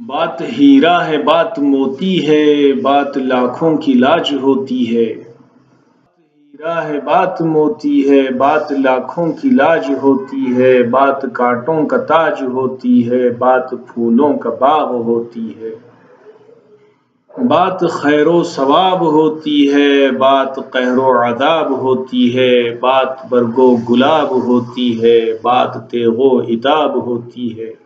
बात हीरा है, बात मोती है, बात लाखों की लाज होती है। हीरा है, बात मोती है, बात लाखों की लाज होती है। बात कांटों का ताज होती है, बात फूलों का बाग होती है। बात खैरो सवाब होती है, बात कहरो अदाब होती है। बात बरगो गुलाब होती है, बात तेगो इताब होती है।